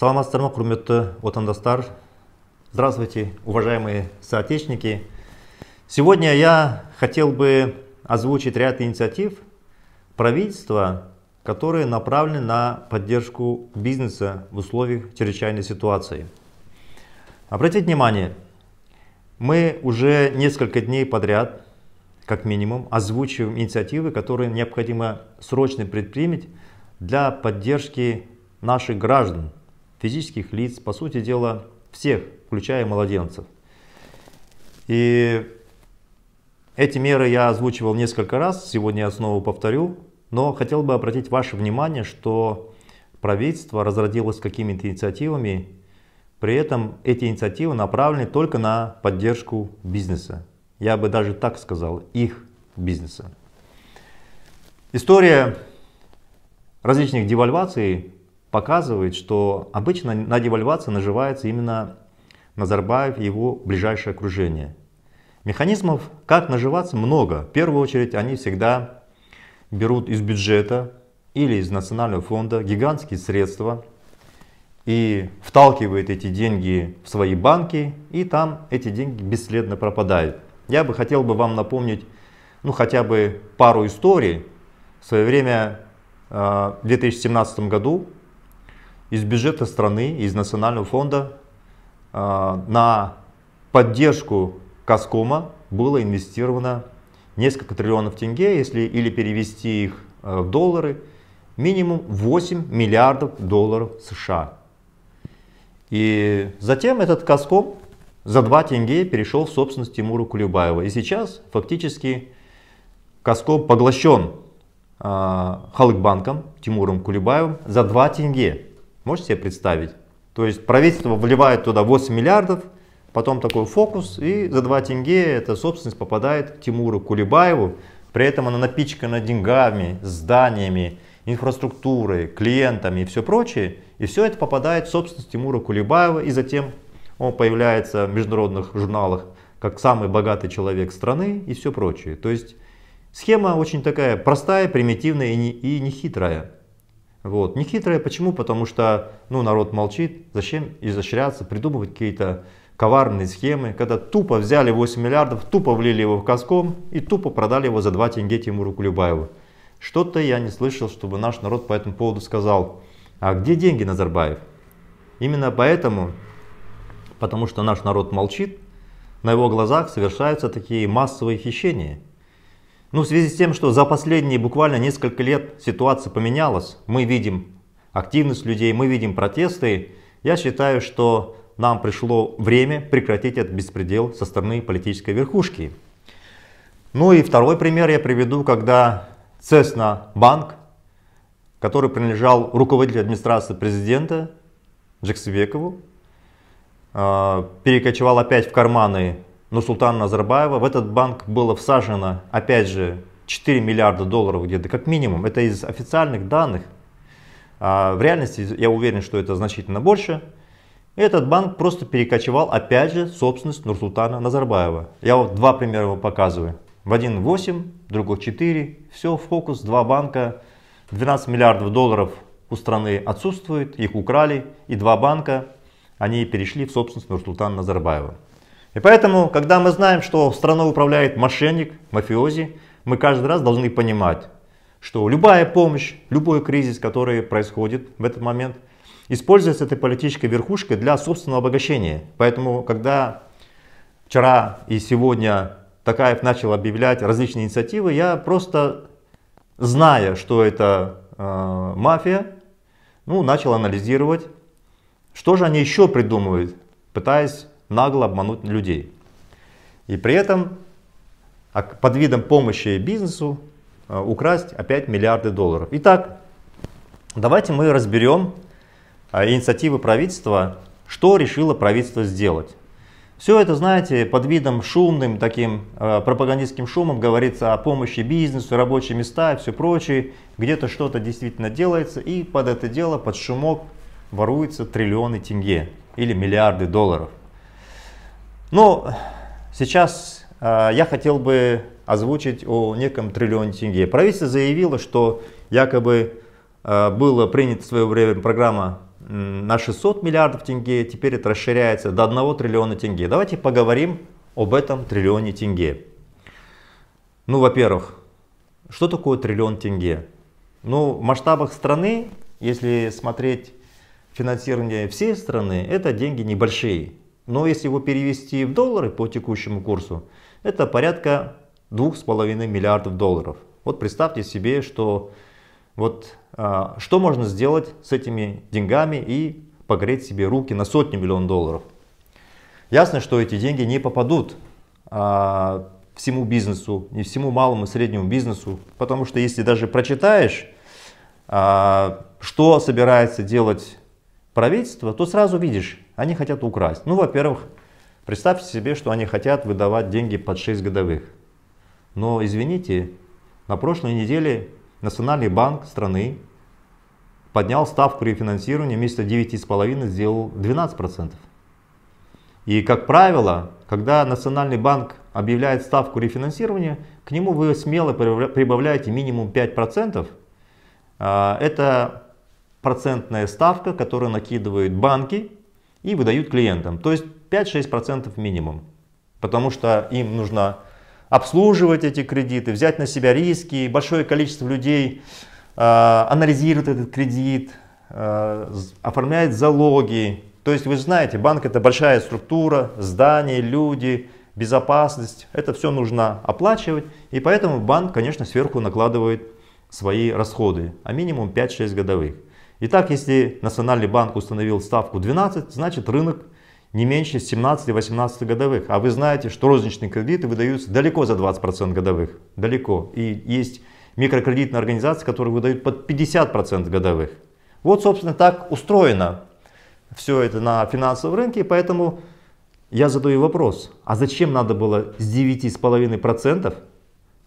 саламатсыздар құрметті отандастар? Здравствуйте уважаемые соотечественники. Сегодня я хотел бы озвучить ряд инициатив правительства которые направлены на поддержку бизнеса в условиях чрезвычайной ситуации. Обратите внимание мы уже несколько дней подряд как минимум озвучиваем инициативы которые необходимо срочно предпринять для поддержки наших граждан физических лиц, по сути дела, всех, включая младенцев. И эти меры я озвучивал несколько раз, сегодня я снова повторю, но хотел бы обратить ваше внимание, что правительство разродилось какими-то инициативами, при этом эти инициативы направлены только на поддержку бизнеса. Я бы даже так сказал, их бизнеса. История различных девальваций показывает, что обычно на девальвации наживается именно Назарбаев и его ближайшее окружение. Механизмов, как наживаться, много. В первую очередь они всегда берут из бюджета или из национального фонда гигантские средства и вталкивают эти деньги в свои банки, и там эти деньги бесследно пропадают. Я бы хотел бы вам напомнить ну, хотя бы пару историй. В свое время, э, в 2017 году, из бюджета страны, из национального фонда э, на поддержку Каскома было инвестировано несколько триллионов тенге, если или перевести их э, в доллары, минимум 8 миллиардов долларов США. И затем этот Каском за 2 тенге перешел в собственность Тимура Кулебаева. И сейчас фактически Каском поглощен э, Халыкбанком Тимуром Кулебаевым за 2 тенге. Можете себе представить? То есть правительство вливает туда 8 миллиардов, потом такой фокус, и за 2 тенге эта собственность попадает к Тимуру Кулебаеву. При этом она напичкана деньгами, зданиями, инфраструктурой, клиентами и все прочее. И все это попадает в собственность Тимура Кулебаева, и затем он появляется в международных журналах как самый богатый человек страны и все прочее. То есть схема очень такая простая, примитивная и не, и не хитрая. Вот. Не хитрая почему? Потому что ну, народ молчит. Зачем изощряться, придумывать какие-то коварные схемы, когда тупо взяли 8 миллиардов, тупо влили его в Каском и тупо продали его за 2 тенге Тимуру Кулебаеву. Что-то я не слышал, чтобы наш народ по этому поводу сказал, а где деньги Назарбаев? Именно поэтому, потому что наш народ молчит, на его глазах совершаются такие массовые хищения – ну, в связи с тем, что за последние буквально несколько лет ситуация поменялась, мы видим активность людей, мы видим протесты, я считаю, что нам пришло время прекратить этот беспредел со стороны политической верхушки. Ну и второй пример я приведу, когда Цесна банк, который принадлежал руководителю администрации президента Джексибекову, э, перекочевал опять в карманы но Султана Назарбаева. В этот банк было всажено, опять же, 4 миллиарда долларов где-то, как минимум. Это из официальных данных. А в реальности я уверен, что это значительно больше. Этот банк просто перекочевал, опять же, собственность Нурсултана Назарбаева. Я вот два примера вам показываю. В один 8, другой 4. Все, фокус, два банка. 12 миллиардов долларов у страны отсутствует, их украли. И два банка, они перешли в собственность Нурсултана Назарбаева. И поэтому, когда мы знаем, что страной управляет мошенник, мафиози, мы каждый раз должны понимать, что любая помощь, любой кризис, который происходит в этот момент, используется этой политической верхушкой для собственного обогащения. Поэтому, когда вчера и сегодня Такаев начал объявлять различные инициативы, я просто, зная, что это э, мафия, ну, начал анализировать, что же они еще придумывают, пытаясь нагло обмануть людей. И при этом под видом помощи бизнесу э, украсть опять миллиарды долларов. Итак, давайте мы разберем э, инициативы правительства, что решило правительство сделать. Все это, знаете, под видом шумным, таким э, пропагандистским шумом говорится о помощи бизнесу, рабочие места и все прочее. Где-то что-то действительно делается, и под это дело, под шумок воруются триллионы тенге или миллиарды долларов. Ну, сейчас э, я хотел бы озвучить о неком триллионе тенге. Правительство заявило, что якобы э, была принята в свое время программа на 600 миллиардов тенге, теперь это расширяется до 1 триллиона тенге. Давайте поговорим об этом триллионе тенге. Ну, во-первых, что такое триллион тенге? Ну, в масштабах страны, если смотреть финансирование всей страны, это деньги небольшие. Но если его перевести в доллары по текущему курсу, это порядка 2,5 миллиардов долларов. Вот представьте себе, что вот а, что можно сделать с этими деньгами и погреть себе руки на сотни миллионов долларов. Ясно, что эти деньги не попадут а, всему бизнесу, не всему малому и среднему бизнесу, потому что если даже прочитаешь, а, что собирается делать правительство, то сразу видишь, они хотят украсть. Ну, во-первых, представьте себе, что они хотят выдавать деньги под 6 годовых. Но, извините, на прошлой неделе Национальный банк страны поднял ставку рефинансирования, вместо 9,5 сделал 12%. И, как правило, когда Национальный банк объявляет ставку рефинансирования, к нему вы смело прибавляете минимум 5%. А, это процентная ставка, которую накидывают банки и выдают клиентам. То есть 5-6% минимум. Потому что им нужно обслуживать эти кредиты, взять на себя риски. Большое количество людей э, анализирует этот кредит, э, оформляет залоги. То есть вы знаете, банк это большая структура, здания, люди, безопасность. Это все нужно оплачивать. И поэтому банк, конечно, сверху накладывает свои расходы, а минимум 5-6 годовых. Итак, если Национальный банк установил ставку 12, значит рынок не меньше 17-18 годовых. А вы знаете, что розничные кредиты выдаются далеко за 20% годовых. Далеко. И есть микрокредитные организации, которые выдают под 50% годовых. Вот, собственно, так устроено все это на финансовом рынке. Поэтому я задаю вопрос, а зачем надо было с 9,5%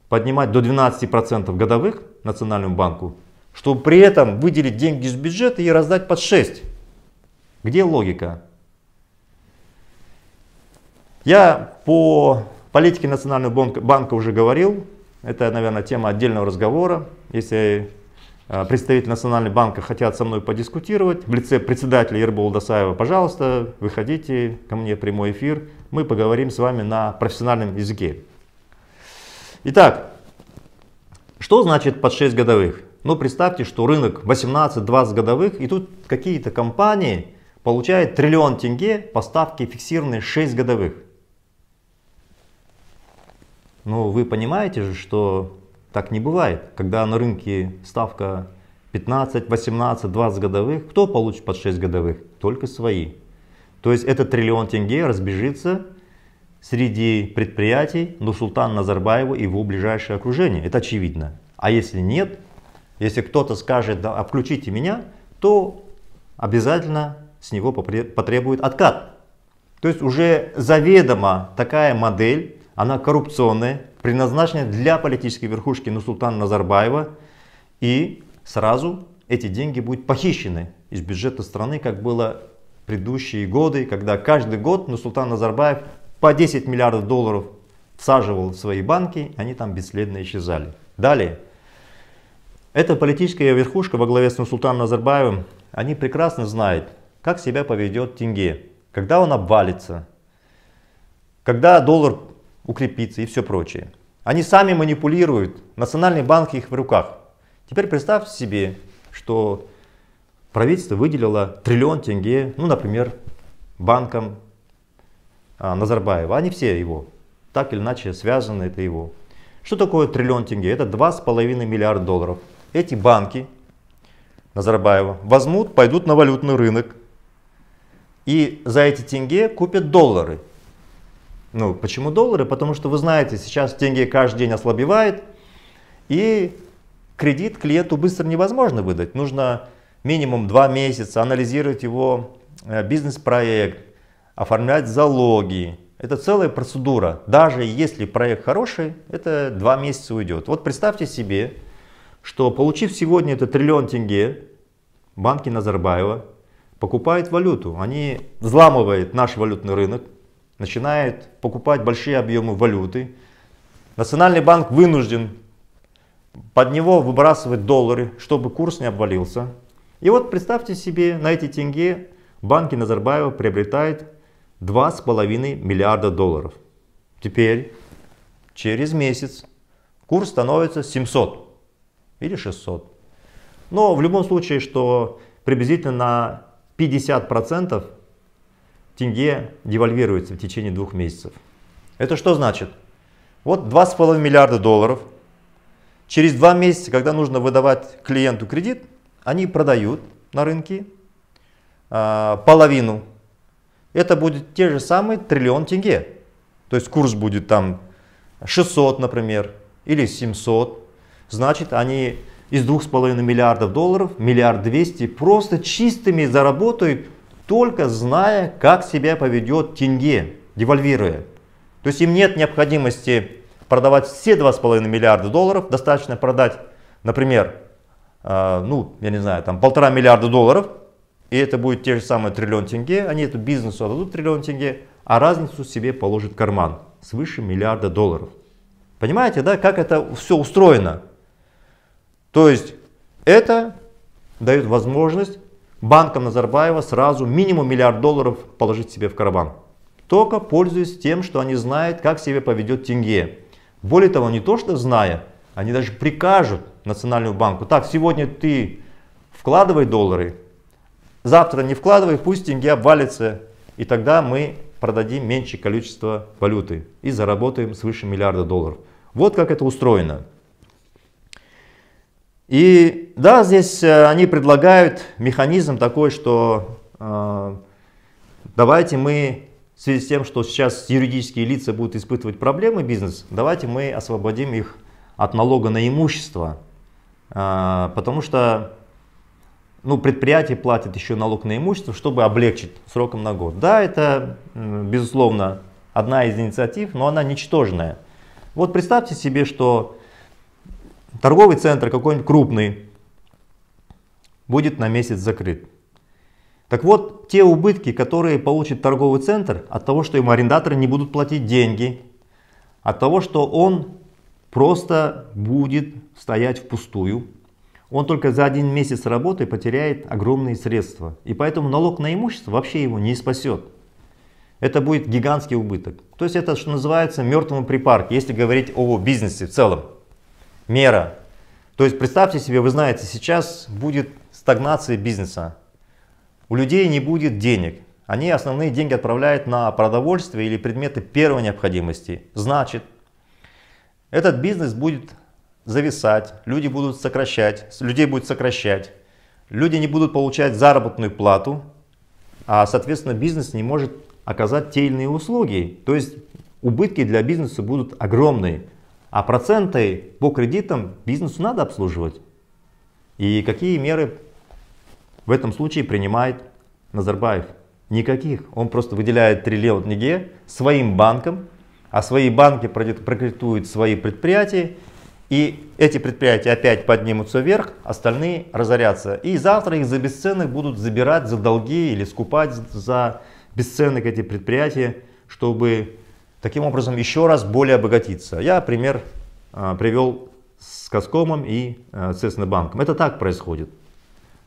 поднимать до 12% годовых Национальному банку, чтобы при этом выделить деньги из бюджета и раздать под 6. Где логика? Я по политике Национального банка, банка уже говорил. Это, наверное, тема отдельного разговора. Если э, представители Национального банка хотят со мной подискутировать, в лице председателя Ербола Досаева, пожалуйста, выходите ко мне в прямой эфир. Мы поговорим с вами на профессиональном языке. Итак, что значит под 6 годовых? Ну, представьте, что рынок 18-20 годовых, и тут какие-то компании получают триллион тенге по ставке фиксированной 6 годовых. Ну, вы понимаете же, что так не бывает. Когда на рынке ставка 15, 18, 20 годовых, кто получит под 6 годовых? Только свои. То есть этот триллион тенге разбежится среди предприятий Нурсултана Назарбаева и его ближайшее окружение. Это очевидно. А если нет, если кто-то скажет, да, включите меня, то обязательно с него потребует откат. То есть уже заведомо такая модель, она коррупционная, предназначена для политической верхушки Нурсултана Назарбаева. И сразу эти деньги будут похищены из бюджета страны, как было в предыдущие годы, когда каждый год Нурсултан Назарбаев по 10 миллиардов долларов всаживал в свои банки, они там бесследно исчезали. Далее. Эта политическая верхушка во главе с Нурсултаном Назарбаевым, они прекрасно знают, как себя поведет тенге, когда он обвалится, когда доллар укрепится и все прочее. Они сами манипулируют, Национальный банк их в руках. Теперь представьте себе, что правительство выделило триллион тенге, ну, например, банкам а, Назарбаева. Они все его, так или иначе связаны, это его. Что такое триллион тенге? Это 2,5 миллиарда долларов эти банки Назарбаева возьмут, пойдут на валютный рынок и за эти тенге купят доллары. Ну, почему доллары? Потому что вы знаете, сейчас тенге каждый день ослабевает, и кредит клиенту быстро невозможно выдать. Нужно минимум два месяца анализировать его э, бизнес-проект, оформлять залоги. Это целая процедура. Даже если проект хороший, это два месяца уйдет. Вот представьте себе, что получив сегодня это триллион тенге, банки Назарбаева покупают валюту. Они взламывают наш валютный рынок, начинают покупать большие объемы валюты. Национальный банк вынужден под него выбрасывать доллары, чтобы курс не обвалился. И вот представьте себе, на эти тенге банки Назарбаева приобретают 2,5 миллиарда долларов. Теперь, через месяц, курс становится 700 или 600. Но в любом случае, что приблизительно на 50% тенге девальвируется в течение двух месяцев. Это что значит? Вот 2,5 миллиарда долларов. Через два месяца, когда нужно выдавать клиенту кредит, они продают на рынке э, половину. Это будет те же самые триллион тенге. То есть курс будет там 600, например, или 700. Значит, они из 2,5 миллиардов долларов, миллиард двести просто чистыми заработают, только зная, как себя поведет тенге, девальвируя. То есть им нет необходимости продавать все 2,5 миллиарда долларов, достаточно продать, например, э, ну, я не знаю, там полтора миллиарда долларов, и это будет те же самые триллион тенге, они эту бизнесу отдадут триллион тенге, а разницу себе положит карман свыше миллиарда долларов. Понимаете, да, как это все устроено? То есть это дает возможность банкам Назарбаева сразу минимум миллиард долларов положить себе в карман только пользуясь тем, что они знают, как себя поведет тенге. Более того, не то что зная, они даже прикажут Национальному банку, так, сегодня ты вкладывай доллары, завтра не вкладывай, пусть тенге обвалится, и тогда мы продадим меньшее количество валюты и заработаем свыше миллиарда долларов. Вот как это устроено. И да, здесь э, они предлагают механизм такой, что э, давайте мы в связи с тем, что сейчас юридические лица будут испытывать проблемы бизнес, давайте мы освободим их от налога на имущество. А, потому что ну, предприятие платит еще налог на имущество, чтобы облегчить сроком на год. Да, это, безусловно, одна из инициатив, но она ничтожная. Вот представьте себе, что торговый центр какой-нибудь крупный будет на месяц закрыт. Так вот, те убытки, которые получит торговый центр от того, что ему арендаторы не будут платить деньги, от того, что он просто будет стоять впустую, он только за один месяц работы потеряет огромные средства. И поэтому налог на имущество вообще его не спасет. Это будет гигантский убыток. То есть это, что называется, мертвому припарке, если говорить о бизнесе в целом. Мера. То есть представьте себе, вы знаете, сейчас будет стагнация бизнеса. У людей не будет денег. Они основные деньги отправляют на продовольствие или предметы первой необходимости. Значит, этот бизнес будет зависать, люди будут сокращать, людей будет сокращать, люди не будут получать заработную плату, а соответственно бизнес не может оказать те или иные услуги. То есть убытки для бизнеса будут огромные, а проценты по кредитам бизнесу надо обслуживать. И какие меры в этом случае принимает Назарбаев? Никаких. Он просто выделяет триллион тенге своим банкам, а свои банки прокредитуют свои предприятия, и эти предприятия опять поднимутся вверх, остальные разорятся. И завтра их за бесценок будут забирать за долги или скупать за бесценок эти предприятия, чтобы таким образом еще раз более обогатиться. Я пример а, привел с Казкомом и а, Цеснобанком. Это так происходит.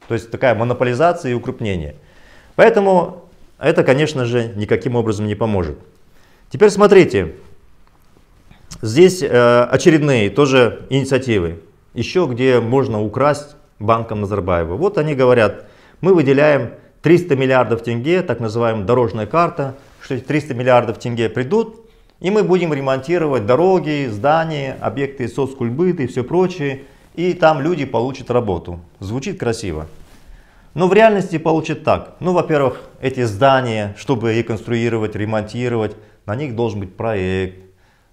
То есть такая монополизация и укрупнение. Поэтому это, конечно же, никаким образом не поможет. Теперь смотрите, здесь э, очередные тоже инициативы, еще где можно украсть банком Назарбаева. Вот они говорят, мы выделяем 300 миллиардов тенге, так называемая дорожная карта, что эти 300 миллиардов тенге придут, и мы будем ремонтировать дороги, здания, объекты соцкульбыта и все прочее, и там люди получат работу. Звучит красиво. Но в реальности получит так. Ну, во-первых, эти здания, чтобы реконструировать, ремонтировать, на них должен быть проект.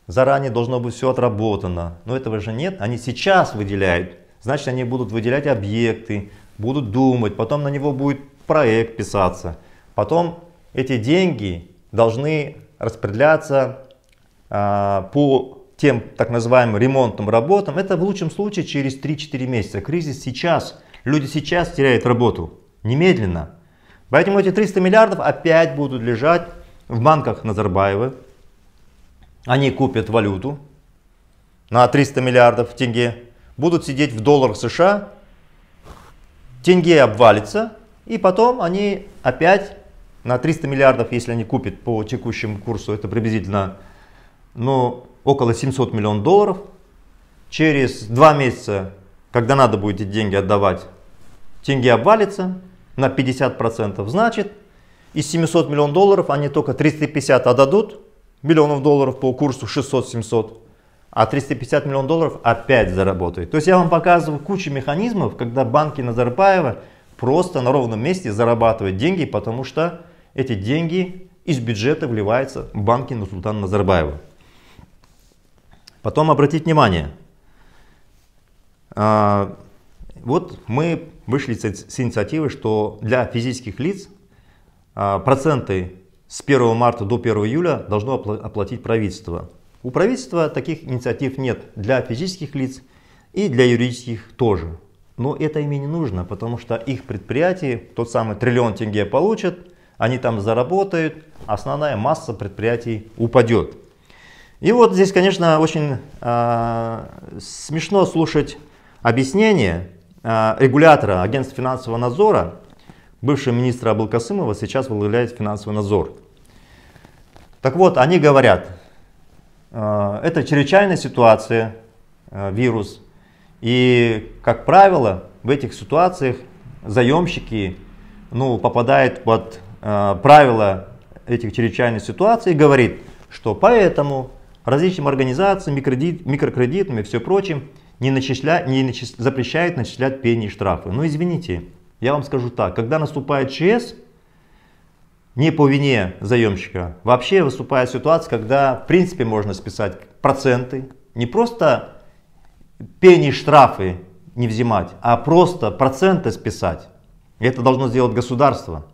Заранее должно быть все отработано. Но этого же нет. Они сейчас выделяют. Значит, они будут выделять объекты, будут думать. Потом на него будет проект писаться. Потом эти деньги должны распределяться по тем так называемым ремонтным работам, это в лучшем случае через 3-4 месяца. Кризис сейчас, люди сейчас теряют работу, немедленно. Поэтому эти 300 миллиардов опять будут лежать в банках Назарбаева. Они купят валюту на 300 миллиардов тенге, будут сидеть в долларах США тенге обвалится, и потом они опять на 300 миллиардов, если они купят по текущему курсу, это приблизительно ну, около 700 миллионов долларов. Через два месяца, когда надо будет эти деньги отдавать, тенге обвалится на 50%. Значит, из 700 миллионов долларов они только 350 отдадут, миллионов долларов по курсу 600-700, а 350 миллионов долларов опять заработают. То есть я вам показываю кучу механизмов, когда банки Назарбаева просто на ровном месте зарабатывают деньги, потому что эти деньги из бюджета вливаются в банки Нурсултана Назарбаева. Потом обратить внимание, а, вот мы вышли с инициативы, что для физических лиц а, проценты с 1 марта до 1 июля должно оплатить правительство. У правительства таких инициатив нет для физических лиц и для юридических тоже. Но это им и не нужно, потому что их предприятия тот самый триллион тенге получат, они там заработают, основная масса предприятий упадет. И вот здесь, конечно, очень э, смешно слушать объяснение э, регулятора агентства финансового надзора, бывшего министра Абылкасымова, сейчас возглавляет финансовый надзор. Так вот, они говорят, э, это чрезвычайная ситуация, э, вирус, и, как правило, в этих ситуациях заемщики ну, попадают под э, правила этих чрезвычайных ситуаций и говорит, что поэтому различным организациям, микрокредит, микрокредитам и все прочим не, начисля, не начис, запрещают начислять пени и штрафы. Но извините, я вам скажу так, когда наступает ЧС, не по вине заемщика, вообще выступает ситуация, когда в принципе можно списать проценты, не просто пени штрафы не взимать, а просто проценты списать. это должно сделать государство.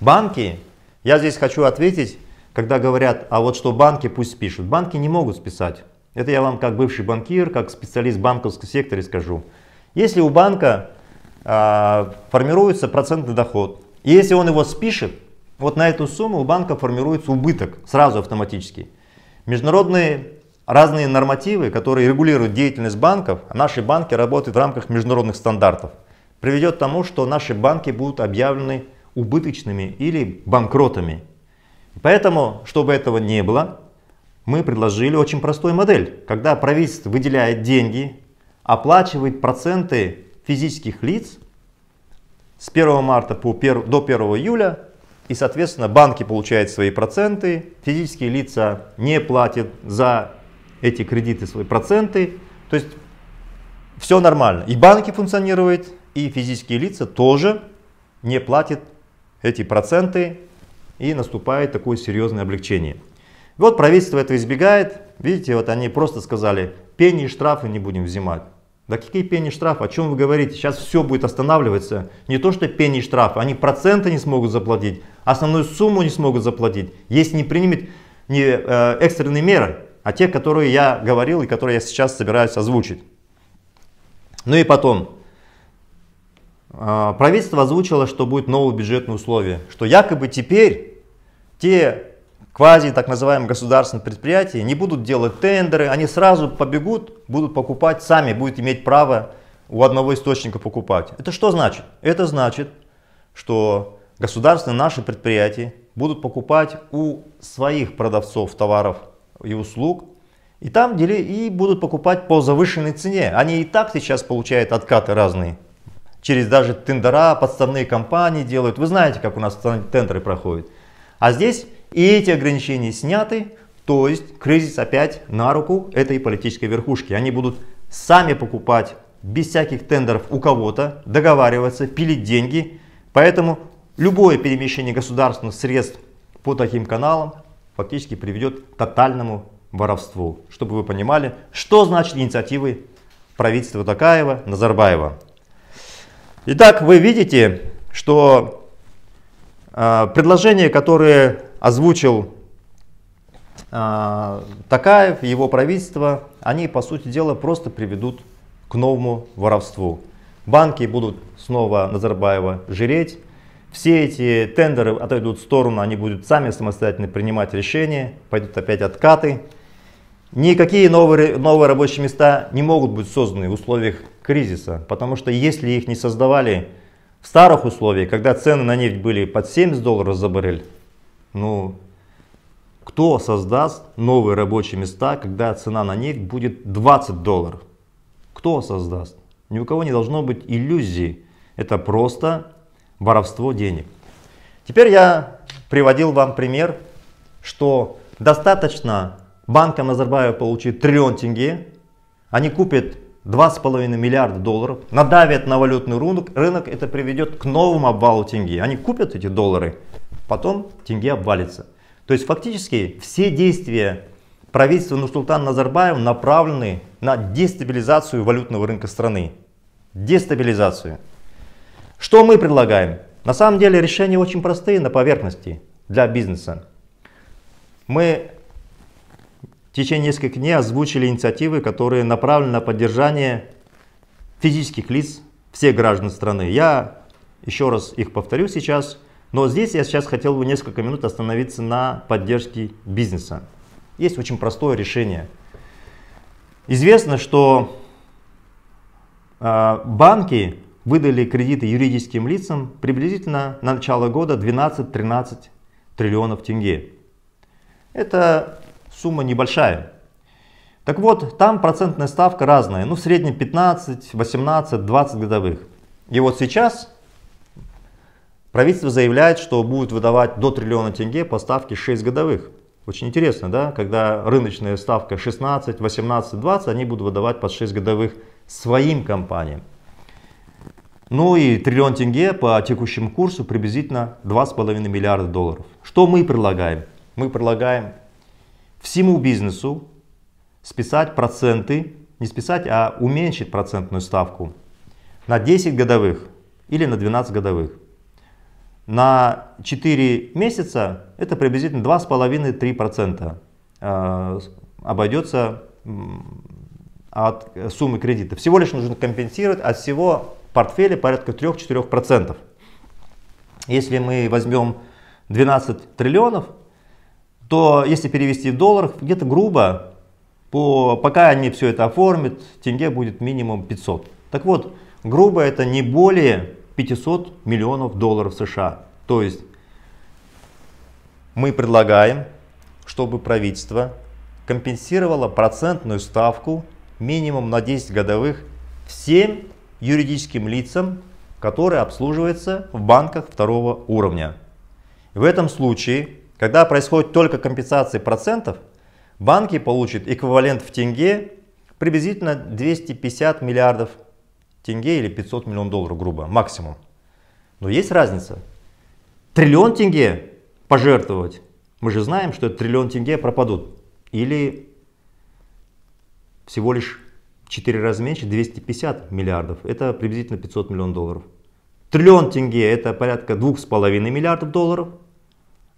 Банки, я здесь хочу ответить, когда говорят, а вот что банки пусть спишут. Банки не могут списать. Это я вам как бывший банкир, как специалист в банковском секторе скажу. Если у банка э, формируется процентный доход, и если он его спишет, вот на эту сумму у банка формируется убыток сразу автоматически. Международные разные нормативы, которые регулируют деятельность банков, а наши банки работают в рамках международных стандартов, приведет к тому, что наши банки будут объявлены убыточными или банкротами. Поэтому, чтобы этого не было, мы предложили очень простую модель. Когда правительство выделяет деньги, оплачивает проценты физических лиц с 1 марта по 1, до 1 июля, и, соответственно, банки получают свои проценты, физические лица не платят за эти кредиты свои проценты. То есть все нормально. И банки функционируют, и физические лица тоже не платят эти проценты, и наступает такое серьезное облегчение. Вот правительство это избегает. Видите, вот они просто сказали, пени и штрафы не будем взимать. Да какие пени штрафы? О чем вы говорите? Сейчас все будет останавливаться. Не то, что пени и штрафы, они проценты не смогут заплатить, основную сумму не смогут заплатить, если не примет не, э, экстренные меры а те, которые я говорил и которые я сейчас собираюсь озвучить. Ну и потом, а, правительство озвучило, что будет новые бюджетные условия, что якобы теперь те квази так называемые государственные предприятия не будут делать тендеры, они сразу побегут, будут покупать сами, будут иметь право у одного источника покупать. Это что значит? Это значит, что государственные наши предприятия будут покупать у своих продавцов товаров и услуг. И там дели, и будут покупать по завышенной цене. Они и так сейчас получают откаты разные. Через даже тендера, подставные компании делают. Вы знаете, как у нас тендеры проходят. А здесь и эти ограничения сняты. То есть кризис опять на руку этой политической верхушки. Они будут сами покупать без всяких тендеров у кого-то, договариваться, пилить деньги. Поэтому любое перемещение государственных средств по таким каналам фактически приведет к тотальному воровству. Чтобы вы понимали, что значит инициативы правительства Такаева, Назарбаева. Итак, вы видите, что предложения, которые озвучил э, Такаев, его правительство, они, по сути дела, просто приведут к новому воровству. Банки будут снова Назарбаева жреть, все эти тендеры отойдут в сторону, они будут сами самостоятельно принимать решения, пойдут опять откаты. Никакие новые, новые рабочие места не могут быть созданы в условиях кризиса, потому что если их не создавали В старых условиях, когда цены на нефть были под 70 долларов за баррель, ну, кто создаст новые рабочие места, когда цена на нефть будет 20 долларов? Кто создаст? Ни у кого не должно быть иллюзий. Это просто воровство денег. Теперь я приводил вам пример, что достаточно банкам Назарбаева получить триллион тенге, они купят 2,5 миллиарда долларов, надавят на валютный рынок, рынок, это приведет к новому обвалу тенге. Они купят эти доллары, потом тенге обвалится. То есть фактически все действия правительства Нурсултана Назарбаева направлены на дестабилизацию валютного рынка страны. Дестабилизацию. Что мы предлагаем? На самом деле решения очень простые на поверхности для бизнеса. Мы в течение нескольких дней озвучили инициативы, которые направлены на поддержание физических лиц всех граждан страны. Я еще раз их повторю сейчас, но здесь я сейчас хотел бы несколько минут остановиться на поддержке бизнеса. Есть очень простое решение. Известно, что э, банки выдали кредиты юридическим лицам приблизительно на начало года 12-13 триллионов тенге. Это сумма небольшая. Так вот, там процентная ставка разная, ну в среднем 15, 18, 20 годовых. И вот сейчас правительство заявляет, что будет выдавать до триллиона тенге по ставке 6 годовых. Очень интересно, да, когда рыночная ставка 16, 18, 20, они будут выдавать под 6 годовых своим компаниям. Ну и триллион тенге по текущему курсу приблизительно 2,5 миллиарда долларов. Что мы предлагаем? Мы предлагаем всему бизнесу списать проценты, не списать, а уменьшить процентную ставку на 10 годовых или на 12 годовых. На 4 месяца это приблизительно 2,5-3% э, обойдется от суммы кредита. Всего лишь нужно компенсировать от всего портфеле порядка 3-4%. Если мы возьмем 12 триллионов, то если перевести в долларах, где-то грубо, по, пока они все это оформят, тенге будет минимум 500. Так вот, грубо это не более 500 миллионов долларов США. То есть мы предлагаем, чтобы правительство компенсировало процентную ставку минимум на 10 годовых всем юридическим лицам, которые обслуживаются в банках второго уровня. В этом случае, когда происходит только компенсация процентов, банки получат эквивалент в тенге приблизительно 250 миллиардов тенге или 500 миллионов долларов, грубо, максимум. Но есть разница. Триллион тенге пожертвовать, мы же знаем, что триллион тенге пропадут. Или всего лишь 4 раза меньше, 250 миллиардов, это приблизительно 500 миллионов долларов. Триллион тенге это порядка 2,5 миллиардов долларов,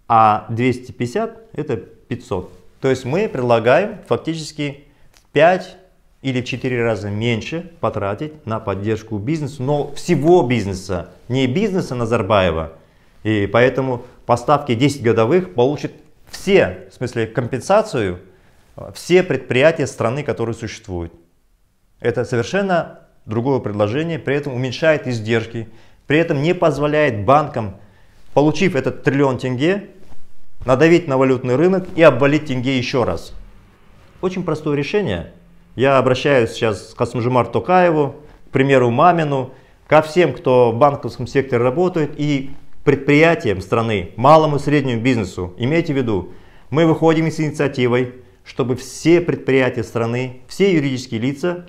а 250 это 500. То есть мы предлагаем фактически в 5 или в 4 раза меньше потратить на поддержку бизнеса, но всего бизнеса, не бизнеса Назарбаева. И поэтому поставки 10 годовых получат все, в смысле компенсацию, все предприятия страны, которые существуют. Это совершенно другое предложение, при этом уменьшает издержки, при этом не позволяет банкам, получив этот триллион тенге, надавить на валютный рынок и обвалить тенге еще раз. Очень простое решение. Я обращаюсь сейчас к Асмжимар Токаеву, к примеру Мамину, ко всем, кто в банковском секторе работает и предприятиям страны, малому и среднему бизнесу. Имейте в виду, мы выходим с инициативой, чтобы все предприятия страны, все юридические лица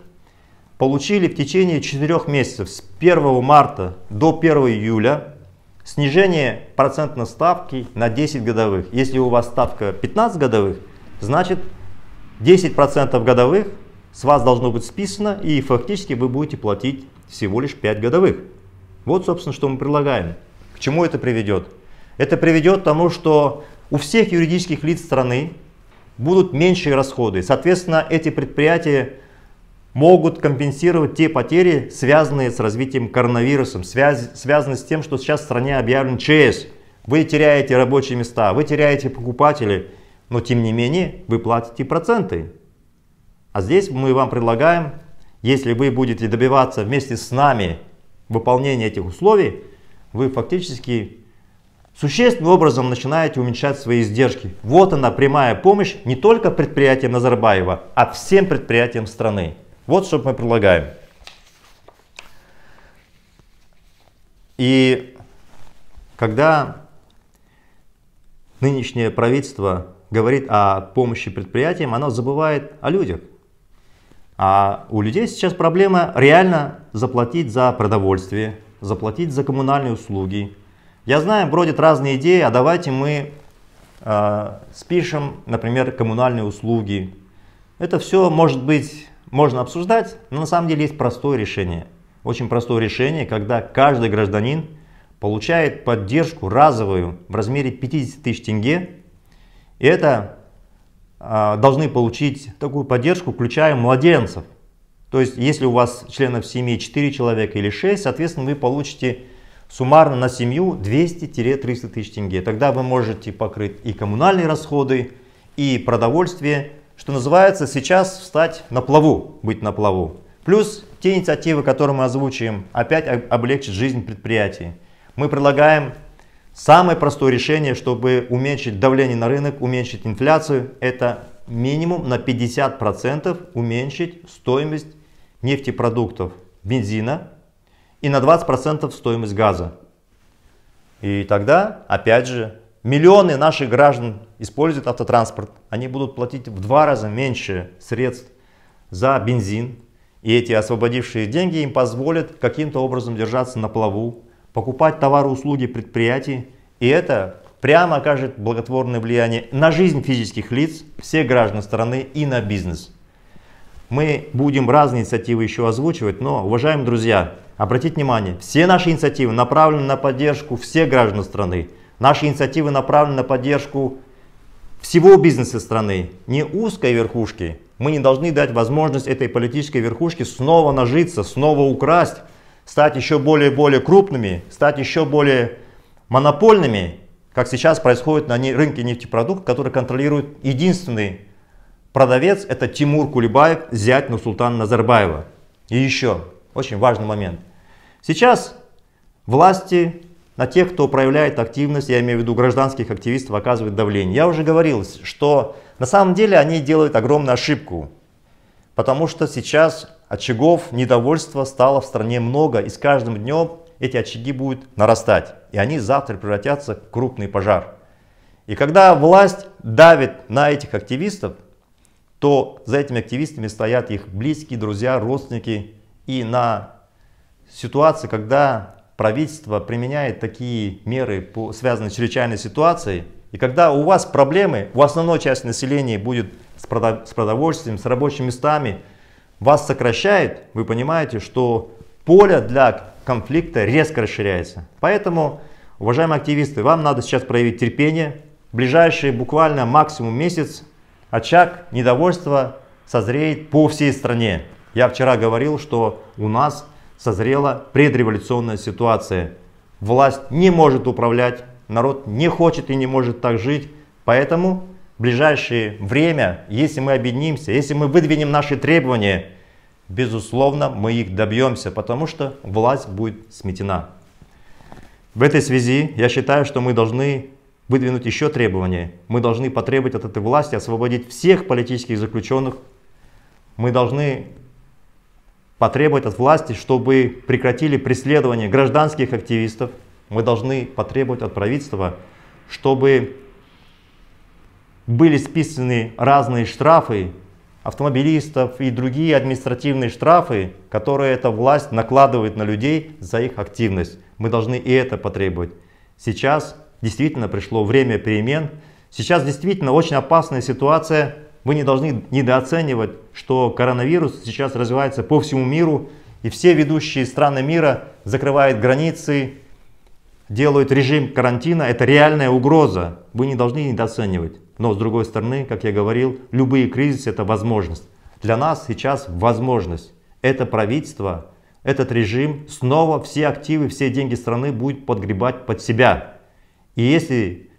получили в течение 4 месяцев с 1 марта до 1 июля снижение процентной ставки на 10 годовых. Если у вас ставка 15 годовых, значит 10% годовых с вас должно быть списано и фактически вы будете платить всего лишь 5 годовых. Вот собственно что мы предлагаем. К чему это приведет? Это приведет к тому, что у всех юридических лиц страны будут меньшие расходы. Соответственно, эти предприятия могут компенсировать те потери, связанные с развитием коронавирусом, связь, связанные с тем, что сейчас в стране объявлен ЧС. Вы теряете рабочие места, вы теряете покупателей, но тем не менее вы платите проценты. А здесь мы вам предлагаем, если вы будете добиваться вместе с нами выполнения этих условий вы фактически существенным образом начинаете уменьшать свои издержки. Вот она прямая помощь не только предприятиям Назарбаева, а всем предприятиям страны. Вот что мы предлагаем. И когда нынешнее правительство говорит о помощи предприятиям, оно забывает о людях. А у людей сейчас проблема реально заплатить за продовольствие, заплатить за коммунальные услуги. Я знаю, бродят разные идеи, а давайте мы э, спишем, например, коммунальные услуги. Это все может быть, можно обсуждать, но на самом деле есть простое решение. Очень простое решение, когда каждый гражданин получает поддержку разовую в размере 50 тысяч тенге. И это э, должны получить такую поддержку, включая младенцев. То есть, если у вас членов семьи 4 человека или 6, соответственно, вы получите суммарно на семью 200-300 тысяч тенге. Тогда вы можете покрыть и коммунальные расходы, и продовольствие, что называется сейчас встать на плаву, быть на плаву. Плюс те инициативы, которые мы озвучиваем, опять облегчат жизнь предприятий. Мы предлагаем самое простое решение, чтобы уменьшить давление на рынок, уменьшить инфляцию. Это минимум на 50% уменьшить стоимость нефтепродуктов, бензина и на 20% стоимость газа. И тогда, опять же, миллионы наших граждан используют автотранспорт. Они будут платить в два раза меньше средств за бензин. И эти освободившие деньги им позволят каким-то образом держаться на плаву, покупать товары услуги предприятий. И это прямо окажет благотворное влияние на жизнь физических лиц, всех граждан страны и на бизнес. Мы будем разные инициативы еще озвучивать, но, уважаемые друзья, обратите внимание, все наши инициативы направлены на поддержку всех граждан страны. Наши инициативы направлены на поддержку всего бизнеса страны, не узкой верхушки. Мы не должны дать возможность этой политической верхушке снова нажиться, снова украсть, стать еще более и более крупными, стать еще более монопольными, как сейчас происходит на рынке нефтепродуктов, который контролирует единственный продавец, это Тимур Кулебаев, зять Нурсултана Назарбаева. И еще, очень важный момент. Сейчас власти на тех, кто проявляет активность, я имею в виду гражданских активистов, оказывают давление. Я уже говорил, что на самом деле они делают огромную ошибку, потому что сейчас очагов недовольства стало в стране много, и с каждым днем эти очаги будут нарастать, и они завтра превратятся в крупный пожар. И когда власть давит на этих активистов, то за этими активистами стоят их близкие, друзья, родственники. И на ситуации, когда правительство применяет такие меры, по, связанные с чрезвычайной ситуацией, и когда у вас проблемы, у основной части населения будет с, продов, с продовольствием, с рабочими местами, вас сокращает, вы понимаете, что поле для конфликта резко расширяется. Поэтому, уважаемые активисты, вам надо сейчас проявить терпение. В ближайшие буквально максимум месяц очаг недовольства созреет по всей стране. Я вчера говорил, что у нас созрела предреволюционная ситуация. Власть не может управлять, народ не хочет и не может так жить. Поэтому в ближайшее время, если мы объединимся, если мы выдвинем наши требования, безусловно, мы их добьемся, потому что власть будет сметена. В этой связи я считаю, что мы должны выдвинуть еще требования. Мы должны потребовать от этой власти освободить всех политических заключенных. Мы должны потребовать от власти, чтобы прекратили преследование гражданских активистов. Мы должны потребовать от правительства, чтобы были списаны разные штрафы автомобилистов и другие административные штрафы, которые эта власть накладывает на людей за их активность. Мы должны и это потребовать. Сейчас действительно пришло время перемен. Сейчас действительно очень опасная ситуация. Вы не должны недооценивать, что коронавирус сейчас развивается по всему миру, и все ведущие страны мира закрывают границы, делают режим карантина. Это реальная угроза. Вы не должны недооценивать. Но с другой стороны, как я говорил, любые кризисы это возможность. Для нас сейчас возможность. Это правительство, этот режим снова все активы, все деньги страны будет подгребать под себя. И если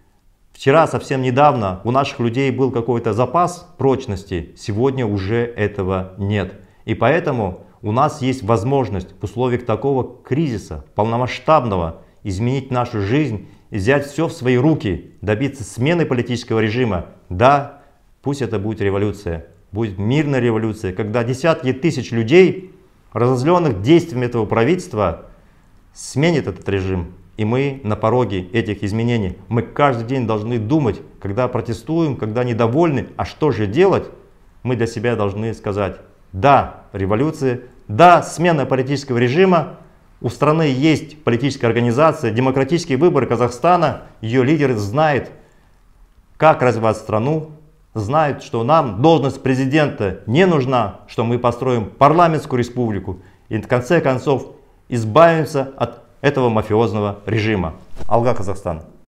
вчера, совсем недавно, у наших людей был какой-то запас прочности, сегодня уже этого нет. И поэтому у нас есть возможность в условиях такого кризиса, полномасштабного, изменить нашу жизнь взять все в свои руки, добиться смены политического режима. Да, пусть это будет революция, будет мирная революция, когда десятки тысяч людей, разозленных действиями этого правительства, сменит этот режим. И мы на пороге этих изменений. Мы каждый день должны думать, когда протестуем, когда недовольны, а что же делать, мы для себя должны сказать, да, революция, да, смена политического режима, у страны есть политическая организация, демократические выборы Казахстана, ее лидеры знают, как развивать страну, знают, что нам должность президента не нужна, что мы построим парламентскую республику. И в конце концов избавимся от этого мафиозного режима. Алга Казахстан.